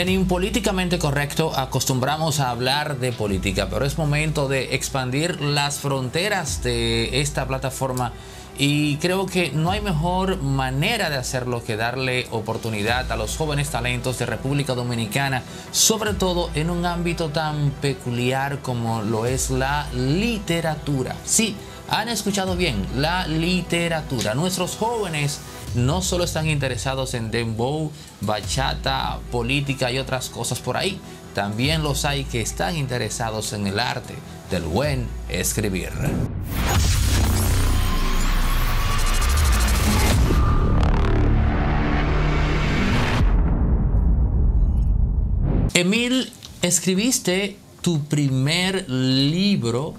En Impolíticamente Correcto acostumbramos a hablar de política, pero es momento de expandir las fronteras de esta plataforma y creo que no hay mejor manera de hacerlo que darle oportunidad a los jóvenes talentos de República Dominicana, sobre todo en un ámbito tan peculiar como lo es la literatura. Sí, han escuchado bien, la literatura. Nuestros jóvenes no solo están interesados en dembow, bachata, política y otras cosas por ahí, también los hay que están interesados en el arte del buen escribir. Emil, escribiste tu primer libro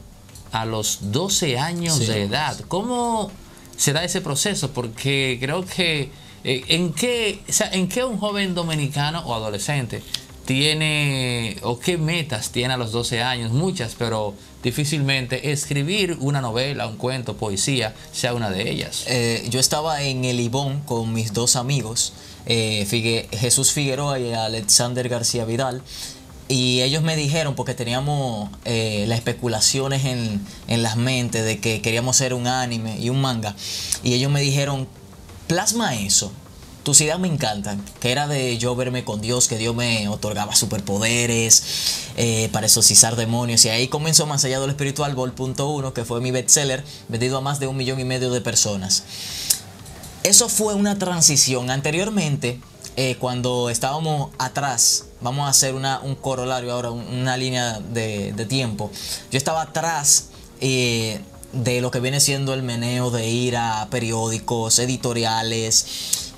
a los 12 años de edad. ¿Cómo se da ese proceso? Porque creo que eh, ¿en, qué, ¿en qué un joven dominicano o adolescente tiene o qué metas tiene a los 12 años? Muchas, pero difícilmente escribir una novela, un cuento, poesía sea una de ellas. Eh, yo estaba en el Ibón con mis dos amigos eh, Jesús Figueroa y Alexander García Vidal. Y ellos me dijeron, porque teníamos eh, las especulaciones en, en las mentes de que queríamos hacer un anime y un manga, y ellos me dijeron, plasma eso, tus ideas me encantan, que era de yo verme con Dios, que Dios me otorgaba superpoderes eh, para exorcizar demonios. Y ahí comenzó Más allá de lo espiritual, Vol.1, que fue mi bestseller, vendido a más de un millón y medio de personas eso fue una transición. Anteriormente, eh, cuando estábamos atrás, vamos a hacer una, un corolario ahora, una línea de, tiempo. Yo estaba atrás eh, de lo que viene siendo el meneo de ir a periódicos, editoriales,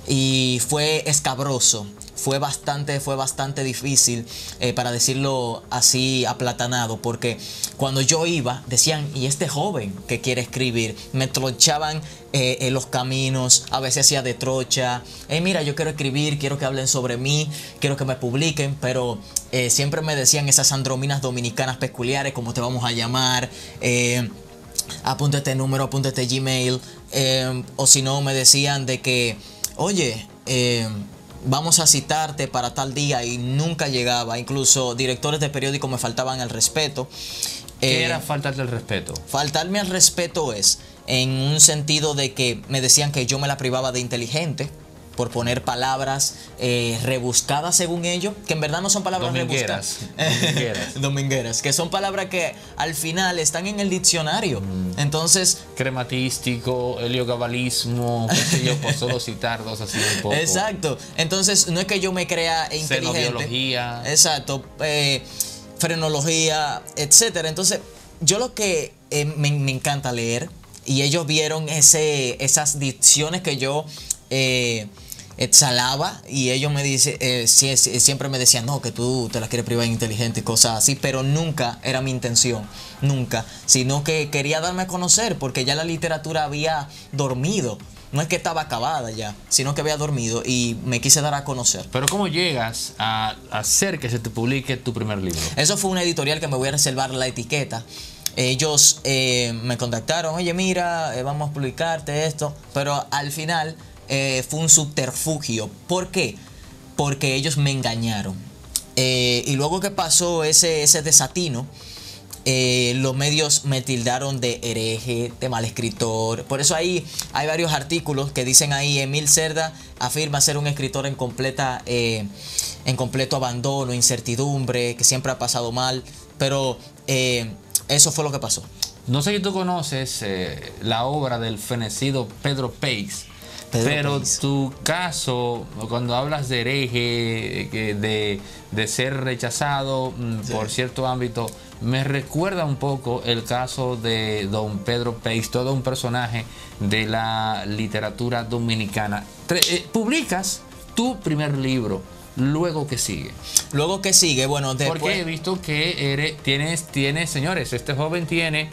y fue escabroso fue bastante, fue bastante difícil, eh, para decirlo así, aplatanado, porque cuando yo iba, decían, ¿y este joven que quiere escribir? Me trochaban eh, en los caminos, a veces hacía de trocha, eh, mira, yo quiero escribir, quiero que hablen sobre mí, quiero que me publiquen, pero siempre me decían esas androminas dominicanas peculiares, como te vamos a llamar, apúntate este número, apúntate este Gmail, o si no, me decían de que, oye, vamos a citarte para tal día y nunca llegaba. Incluso directores de periódicos me faltaban el respeto. ¿Qué eh, era faltarte el respeto? Faltarme el respeto es en un sentido de que me decían que yo me la privaba de inteligente por poner palabras eh, rebuscadas según ellos, que en verdad no son palabras rebuscadas. Domingueras. Domingueras. Que son palabras que al final están en el diccionario. Mm. Entonces. Crematístico, heliogabalismo, qué sé yo, por solo citar dos así un poco. Exacto. Entonces, no es que yo me crea inteligente. biología Exacto. Eh, frenología, etcétera. Entonces, yo lo que eh, me, me encanta leer y ellos vieron ese, esas dicciones que yo eh, exhalaba y ellos me dicen, eh, siempre me decían, no, que tú te la quieres privar inteligente y cosas así, pero nunca era mi intención, nunca, sino que quería darme a conocer porque ya la literatura había dormido. No es que estaba acabada ya, sino que había dormido y me quise dar a conocer. Pero ¿cómo llegas a hacer que se te publique tu primer libro? Eso fue una editorial que me voy a reservar la etiqueta. Ellos eh, me contactaron, oye mira, eh, vamos a publicarte esto, pero al final eh, fue un subterfugio. ¿Por qué? Porque ellos me engañaron. Eh, y luego que pasó ese, ese desatino, eh, los medios me tildaron de hereje, de mal escritor. Por eso ahí hay varios artículos que dicen ahí, Emil Cerda afirma ser un escritor en, completa, en completo abandono, incertidumbre, que siempre ha pasado mal. Pero eso fue lo que pasó. No sé si tú conoces la obra del fenecido Pedro Peix pero tu caso, cuando hablas de hereje, de, de ser rechazado mm, por cierto ámbito, me recuerda un poco el caso de don Pedro Peix, todo un personaje de la literatura dominicana. Eh, publicas tu primer libro. Luego que sigue. Luego que sigue, bueno, después... Porque he visto que eres, tienes, tienes, señores, este joven tiene,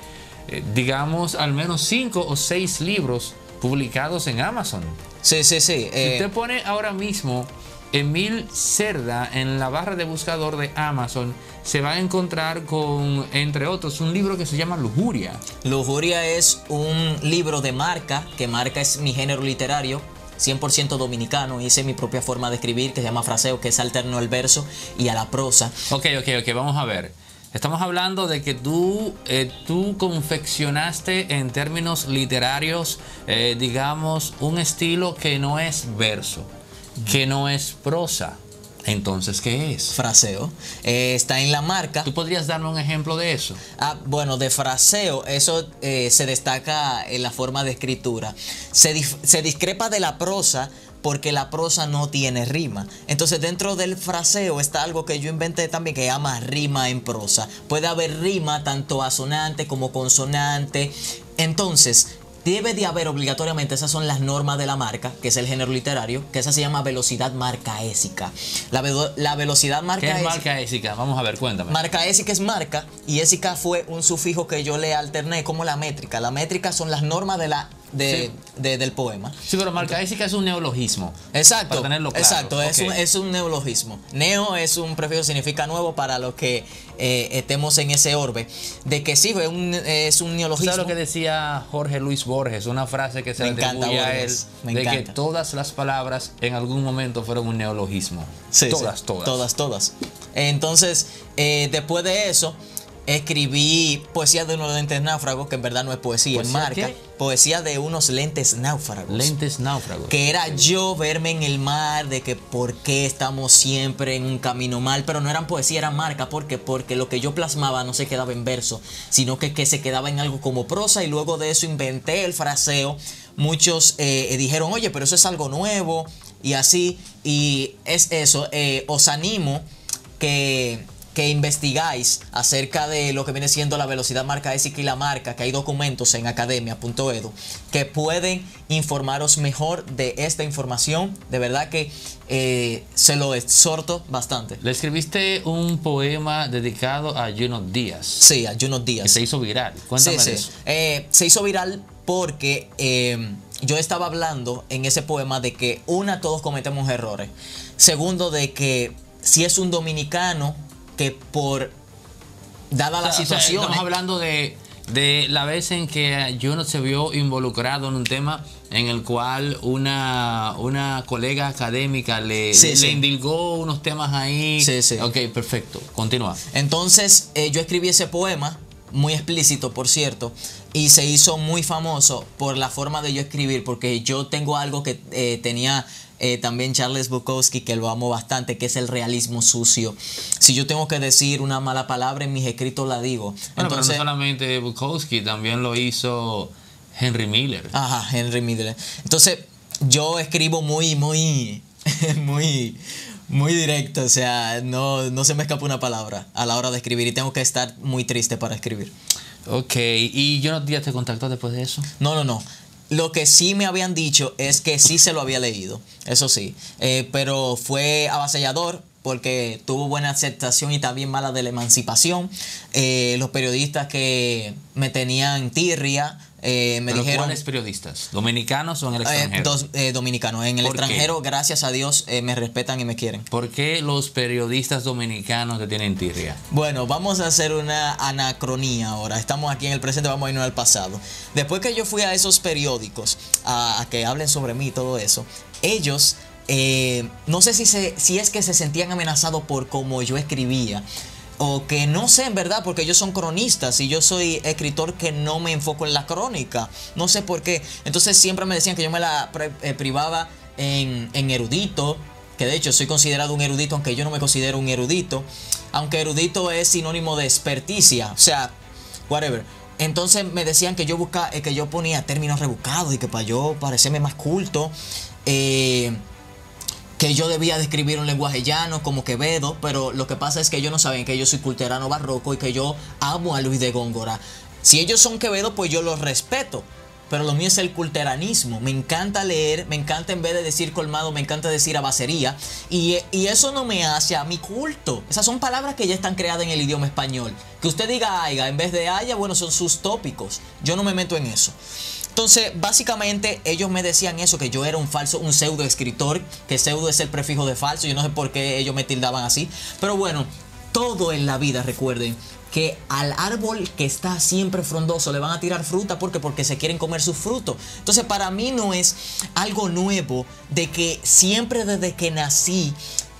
eh, digamos, al menos cinco o seis libros publicados en Amazon. Sí, sí, sí. Si usted eh, pone ahora mismo Emil Cerda en la barra de buscador de Amazon, se va a encontrar con, entre otros, un libro que se llama Lujuria. Lujuria es un libro de marca, que marca es mi género literario. 100% dominicano. Hice mi propia forma de escribir que se llama fraseo, que es alterno al verso y a la prosa. Ok, ok, ok, vamos a ver. Estamos hablando de que tú, eh, tú confeccionaste en términos literarios, eh, digamos, un estilo que no es verso, que no es prosa. Entonces, ¿qué es? Fraseo. Eh, está en la marca. ¿Tú podrías darme un ejemplo de eso? Ah, bueno, de fraseo, eso eh, se destaca en la forma de escritura. Se, se discrepa de la prosa porque la prosa no tiene rima. Entonces dentro del fraseo está algo que yo inventé también que se llama rima en prosa. Puede haber rima tanto asonante como consonante. Entonces, debe de haber obligatoriamente, esas son las normas de la marca, que es el género literario, que esa se llama velocidad marcaésica. La, la velocidad ¿Qué es marcaésica... marca ésica? Vamos a ver, cuéntame. Marca ésica es marca y ésica fue un sufijo que yo le alterné como la métrica. La métrica son las normas de la, de, de- del poema. sí, pero marca ésica es un neologismo. Exacto. Para tenerlo claro. Exacto, es, un, es un neologismo. Neo es un prefijo, significa nuevo para los que eh, estemos en ese orbe. De que sí, es un, es un neologismo. ¿Sabes lo que decía Jorge Luis Borges? Una frase que se le encanta atribuye a él me de que todas las palabras en algún momento fueron un neologismo. Sí, todas, sí, todas. Todas, todas. Entonces, eh, después de eso, escribí poesía de unos lentes náufragos, que en verdad no es poesía, es ¿Poesía marca. qué? Poesía de unos lentes náufragos. Lentes náufragos. que era yo verme en el mar, de que por qué estamos siempre en un camino mal, pero no eran poesía, eran marca, ¿por qué? Porque lo que yo plasmaba no se quedaba en verso, sino que, que se quedaba en algo como prosa y luego de eso inventé el fraseo. Muchos eh, dijeron, oye, pero eso es algo nuevo y así, y es eso, eh, os animo que, que investigáis acerca de lo que viene siendo la velocidad marca ésica y la marca, que hay documentos en academia.edu que pueden informaros mejor de esta información. De verdad que eh, se lo exhorto bastante. Le escribiste un poema dedicado a Juno Díaz, Sí, a Juno que Díaz. se hizo viral. Cuéntame Sí, sí. de eso. Eh, se hizo viral porque eh, yo estaba hablando en ese poema de que, una, todos cometemos errores. Segundo, de que si es un dominicano que por dada la O sea, o sea, situación estamos hablando de, de la vez en que Juno se vio involucrado en un tema en el cual una, una colega académica le, Sí, le sí. indilgó unos temas ahí. Sí, sí. Ok, perfecto. Continúa. Entonces eh, yo escribí ese poema, muy explícito por cierto, y se hizo muy famoso por la forma de yo escribir, porque yo tengo algo que eh, tenía eh, también Charles Bukowski, que lo amo bastante, que es el realismo sucio. Si yo tengo que decir una mala palabra en mis escritos, la digo. Bueno, pero Entonces, no solamente Bukowski, también lo hizo Henry Miller. Ajá, Henry Miller. Entonces, yo escribo muy, muy, muy, muy directo. O sea, no, no se me escapa una palabra a la hora de escribir y tengo que estar muy triste para escribir. Ok, ¿y Juno Díaz te contactó después de eso? No, no, no. Lo que sí me habían dicho es que sí se lo había leído, eso sí. Eh, pero fue avasallador porque tuvo buena aceptación y también mala de la emancipación. Eh, los periodistas que me tenían tirria eh, me ¿Pero dijeron... ¿Cuáles periodistas? ¿Dominicanos o en el Eh, extranjero? dos eh, dominicanos. En el extranjero, gracias a Dios, eh, me respetan y me quieren. ¿Por qué los periodistas dominicanos te tienen tirria? Bueno, vamos a hacer una anacronía ahora. Estamos aquí en el presente, vamos a irnos al pasado. Después que yo fui a esos periódicos a, a que hablen sobre mí y todo eso, ellos, eh, no sé si, se, si es que se sentían amenazados por cómo yo escribía. O que no sé en verdad, porque ellos son cronistas y yo soy escritor que no me enfoco en la crónica. No sé por qué. Entonces siempre me decían que yo me la eh, privaba en, en erudito, que de hecho soy considerado un erudito, aunque yo no me considero un erudito, aunque erudito es sinónimo de experticia, o sea, whatever. Entonces me decían que yo busca, eh, que yo ponía términos rebuscados y que para yo parecerme más culto, eh, que yo debía de escribir un lenguaje llano como Quevedo, pero lo que pasa es que ellos no saben que yo soy culterano barroco y que yo amo a Luis de Góngora. Si ellos son Quevedo, pues yo los respeto. Pero lo mío es el culteranismo. Me encanta leer, me encanta en vez de decir colmado, me encanta decir abacería. Y, y eso no me hace a mi culto. Esas son palabras que ya están creadas en el idioma español. Que usted diga aiga en vez de haya, bueno, son sus tópicos. Yo no me meto en eso. Entonces, básicamente, ellos me decían eso, que yo era un falso, un pseudo escritor, que pseudo es el prefijo de falso, yo no sé por qué ellos me tildaban así, pero bueno, todo en la vida, recuerden, que al árbol que está siempre frondoso le van a tirar fruta porque porque se quieren comer su fruto. Entonces, para mí no es algo nuevo de que siempre desde que nací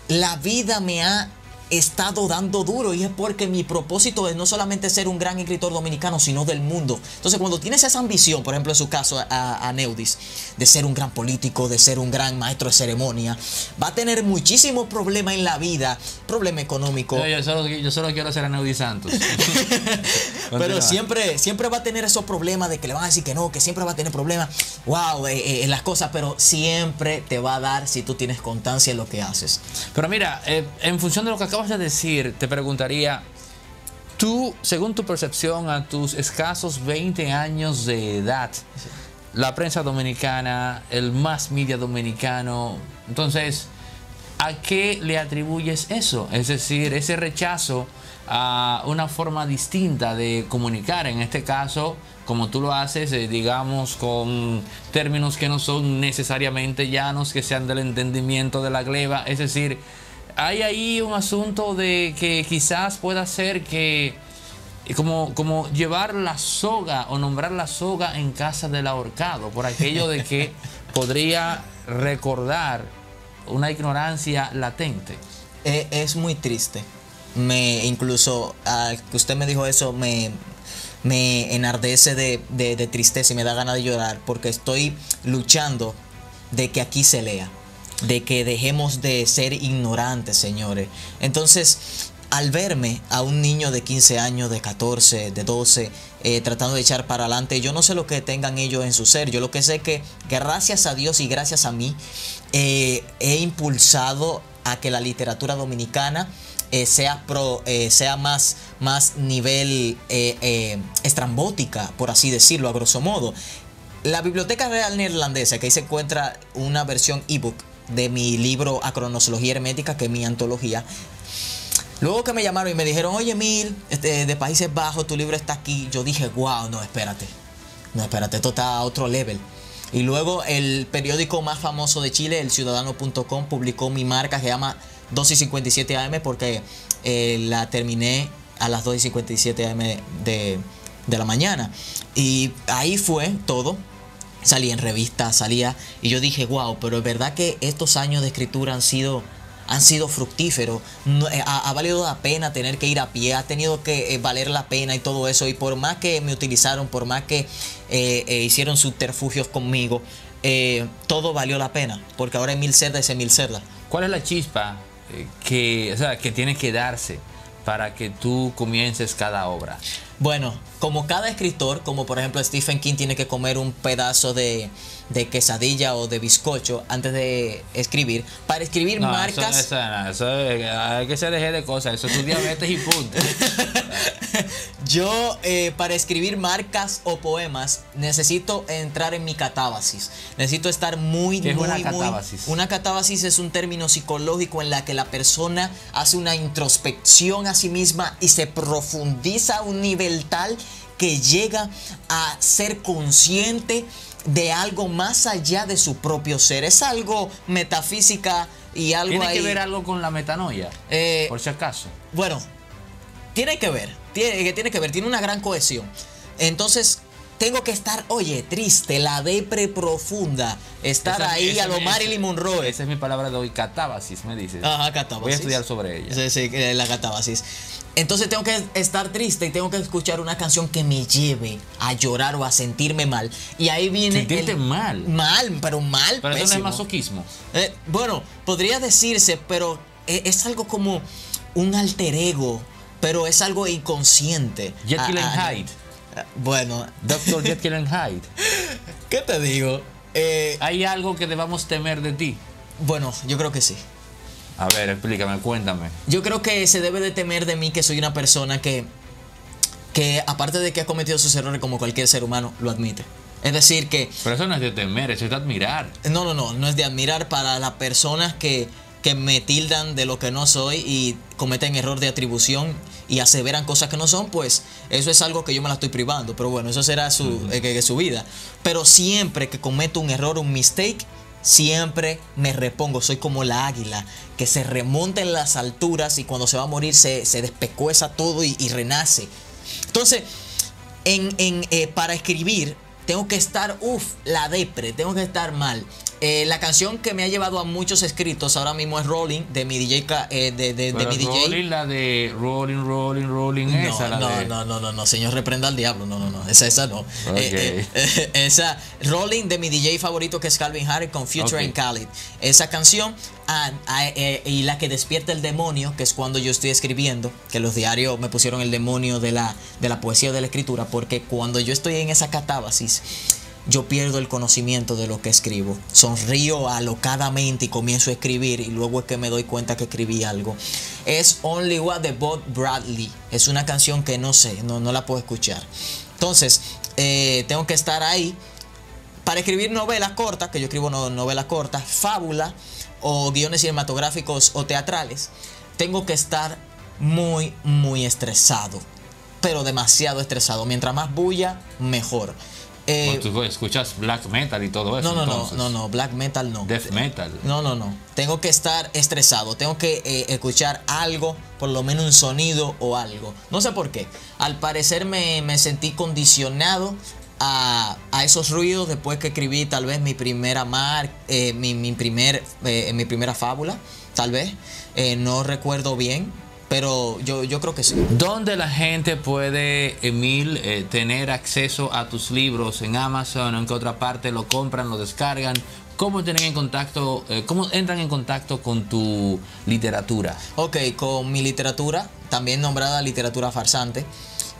la vida me ha estado dando duro y es porque mi propósito es no solamente ser un gran escritor dominicano, sino del mundo. Entonces, cuando tienes esa ambición, por ejemplo, en su caso a, Neudis, de ser un gran político, de ser un gran maestro de ceremonia, va a tener muchísimos problemas en la vida, problema económico. yo, solo, quiero ser a Neudis Santos. Pero siempre, siempre va a tener esos problemas de que le van a decir que no, que siempre va a tener problemas, wow, eh, eh, en las cosas, pero siempre te va a dar si tú tienes constancia en lo que haces. Pero mira, eh, en función de lo que acabo a decir, te preguntaría, tú, según tu percepción a tus escasos 20 años de edad, la prensa dominicana, el más media dominicano, entonces, ¿a qué le atribuyes eso? Es decir, ese rechazo a una forma distinta de comunicar, en este caso, como tú lo haces, eh, digamos, con términos que no son necesariamente llanos, que sean del entendimiento de la gleba, es decir, hay ahí un asunto de que quizás pueda ser que como, como llevar la soga o nombrar la soga en casa del ahorcado, por aquello de que podría recordar una ignorancia latente. Eh, es muy triste. Me incluso al que usted me dijo eso me, me enardece de, de tristeza y me da ganas de llorar porque estoy luchando de que aquí se lea de que dejemos de ser ignorantes, señores. Entonces, al verme a un niño de 15 años, de 14, de 12, eh, tratando de echar para adelante, yo no sé lo que tengan ellos en su ser. Yo lo que sé es que gracias a Dios y gracias a mí eh, he impulsado a que la literatura dominicana eh, sea, pro, sea más, más nivel estrambótica, por así decirlo, a grosso modo. La Biblioteca Real Neerlandesa, que ahí se encuentra una versión ebook de mi libro A Cronosología Hermética, que es mi antología. Luego que me llamaron y me dijeron, oye Mil, este, de Países Bajos, tu libro está aquí, yo dije, wow, no, espérate. No, espérate, esto está a otro level. Y luego el periódico más famoso de Chile, el ciudadano.com, publicó mi marca que se llama 2 y 57 AM porque eh, la terminé a las 2 y 57 AM de, de la mañana. Y ahí fue todo salía en revistas, salía y yo dije, wow, pero es verdad que estos años de escritura han sido han sido fructíferos, eh, ha, valido la pena tener que ir a pie, ha tenido que eh, valer la pena y todo eso, y por más que me utilizaron, por más que eh, hicieron subterfugios conmigo, todo valió la pena, porque ahora es mil cerdas y mil cerdas. ¿Cuál es la chispa que, o sea, que tiene que darse para que tú comiences cada obra? Bueno, como cada escritor, como por ejemplo Stephen King tiene que comer un pedazo de, de quesadilla o de bizcocho antes de escribir. Para escribir marcas. Eso, eso, hay que se deje de cosas, eso es un diabetes y punto. Yo, eh, para escribir marcas o poemas, necesito entrar en mi catábasis. Necesito estar muy, ¿Qué muy, es una catábasis? Una catábasis es un término psicológico en la que la persona hace una introspección a sí misma y se profundiza a un nivel tal que llega a ser consciente de algo más allá de su propio ser. Es algo metafísica y algo ¿Tiene que ver algo con la metanoia? Eh, por si acaso. Bueno, tiene que ver. Tiene, tiene que ver. Tiene una gran cohesión. Entonces, tengo que estar, oye, triste, la depre profunda, estar ahí a lo Marilyn Monroe. Esa es mi palabra de hoy, catábasis, me dices. Ajá, catábasis. Voy a estudiar sobre ella. Sí, sí, eh, la catábasis. Entonces tengo que estar triste y tengo que escuchar una canción que me lleve a llorar o a sentirme mal. Y ahí viene. Sentirte mal. Mal, pero mal. Pero eso no es masoquismo. Eh, bueno, podría decirse, pero e, es, algo como un alter ego, pero es algo inconsciente. Jekyll and Hyde. Bueno. Doctor Jekyll and Hyde. ¿Qué te digo? Eh, ¿Hay algo que debamos temer de ti? Bueno, yo creo que sí. A ver, explícame, cuéntame. Yo creo que se debe de temer de mí que soy una persona que, que aparte de que ha cometido sus errores como cualquier ser humano, lo admite. Es decir, que... Pero eso no es de temer, eso es de admirar. No, no, no, no es de admirar para las personas que, que me tildan de lo que no soy y cometen error de atribución y aseveran cosas que no son, pues eso es algo que yo me la estoy privando. Pero bueno, eso será su, eh, su vida. Pero siempre que cometo un error, un mistake, siempre me repongo. Soy como la águila que se remonta en las alturas y cuando se va a morir se, se despecueza todo y, y renace. Entonces, en, en, eh, para escribir, tengo que estar, uff, la depre, tengo que estar mal. Eh, la canción que me ha llevado a muchos escritos ahora mismo es Rolling de mi DJ. Eh, de, de, de mi DJ. Rolling, la de Rolling, Rolling, Rolling, no, esa. La no, de... no, no, no, no, señor, reprenda al diablo. No, no, no, esa, esa no. Okay. Eh, esa, Rolling de mi DJ favorito que es Calvin Harris con Future Okay. and Khalid. Esa canción ah, ah, y la que despierta el demonio, que es cuando yo estoy escribiendo, que los diarios me pusieron el demonio de la, de la poesía o de la escritura, porque cuando yo estoy en esa catábasis, yo pierdo el conocimiento de lo que escribo. Sonrío alocadamente y comienzo a escribir y luego es que me doy cuenta que escribí algo. Es Only What de Bob Bradley. Es una canción que no sé, no, no la puedo escuchar. Entonces, eh, tengo que estar ahí para escribir novelas cortas, que yo escribo no- novelas cortas, fábula o guiones cinematográficos o teatrales. Tengo que estar muy, muy estresado. Pero demasiado estresado. Mientras más bulla, mejor. Eh, tú escuchas black metal y todo eso. no, no, no, entonces. no, no, black metal no. Death metal. No, no, no. Tengo que estar estresado. Tengo que eh, escuchar algo, por lo menos un sonido o algo. No sé por qué. Al parecer me, me sentí condicionado a, a esos ruidos después que escribí tal vez mi primera mar, eh, mi, mi primer, eh, mi primera fábula, tal vez. No recuerdo bien, pero yo, yo creo que sí. ¿Dónde la gente puede, Emil, eh, tener acceso a tus libros en Amazon en qué otra parte lo compran, lo descargan? ¿Cómo tienen en contacto, eh, cómo entran en contacto con tu literatura? Ok, con mi literatura, también nombrada literatura farsante,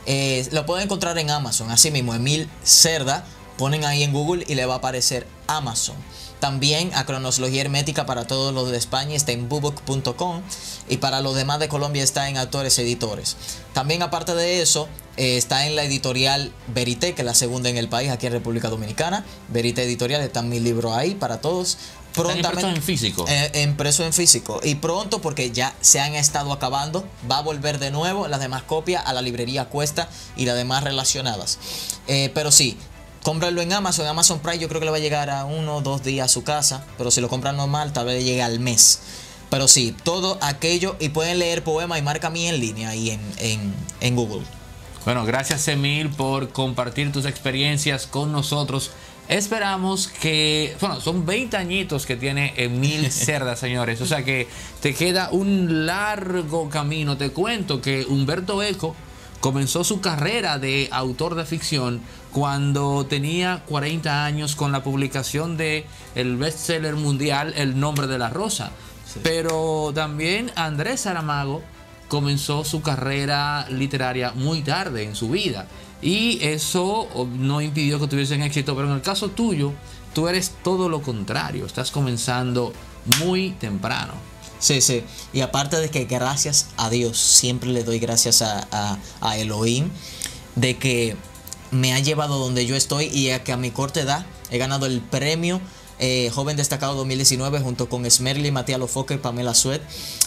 eh, lo pueden encontrar en Amazon, así mismo, Emil Cerda, ponen ahí en Google y le va a aparecer Amazon. También a Cronología Hermética para todos los de España está en bubook.com y para los demás de Colombia está en Autores Editores. También aparte de eso, eh, está en la editorial Verité, que es la segunda en el país aquí en República Dominicana. Verité Editorial, están mis libros ahí para todos. ¿Están impresos en físico? Eh, impreso en físico. Y pronto, porque ya se han estado acabando, va a volver de nuevo las demás copias a la librería Cuesta y las demás relacionadas. Eh, pero sí, cómpralo en Amazon. Amazon Prime yo creo que le va a llegar a uno o dos días a su casa. Pero si lo compran normal, tal vez le llegue al mes. Pero sí, todo aquello. Y pueden leer poema y marca mí en línea ahí en, en, en Google. Bueno, gracias Emil por compartir tus experiencias con nosotros. Esperamos que, bueno, son 20 añitos que tiene Emil Cerda, señores. O sea que te queda un largo camino. Te cuento que Humberto Eco comenzó su carrera de autor de ficción cuando tenía 40 años con la publicación de el bestseller mundial El nombre de la rosa. Pero también Andrés Saramago comenzó su carrera literaria muy tarde en su vida. Y eso no impidió que tuviesen éxito, pero en el caso tuyo, tú eres todo lo contrario, estás comenzando muy temprano. Sí, sí. Y aparte de que gracias a Dios, siempre le doy gracias a, a, a Elohim, de que me ha llevado donde yo estoy y a que a mi corta edad he ganado el premio eh, Joven Destacado 2019 junto con Smerly, Matías Lofoque Pamela Suet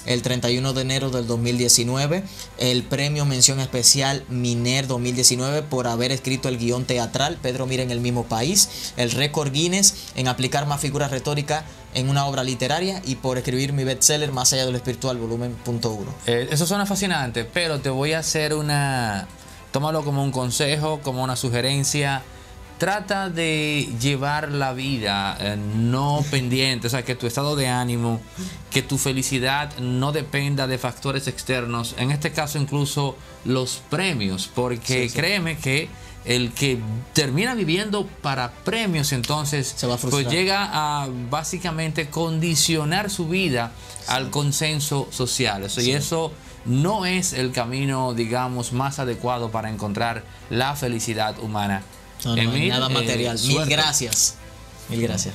el 31 de enero del 2019. El premio Mención Especial Miner 2019 por haber escrito el guion teatral Pedro Mira en el mismo país. El récord Guinness en aplicar más figuras retóricas en una obra literaria y por escribir mi bestseller Más allá de lo espiritual, volumen punto uno. Eh, eso suena fascinante, pero te voy a hacer una... Tómalo como un consejo, como una sugerencia. Trata de llevar la vida eh, no pendiente, o sea, que tu estado de ánimo, que tu felicidad no dependa de factores externos, en este caso incluso los premios, porque Sí, sí. créeme que el que termina viviendo para premios entonces Se va a frustrar. pues llega a básicamente condicionar su vida al consenso social. Y eso no es el camino, digamos, más adecuado para encontrar la felicidad humana. No, no, nada eh, material. Mil gracias. Mil gracias.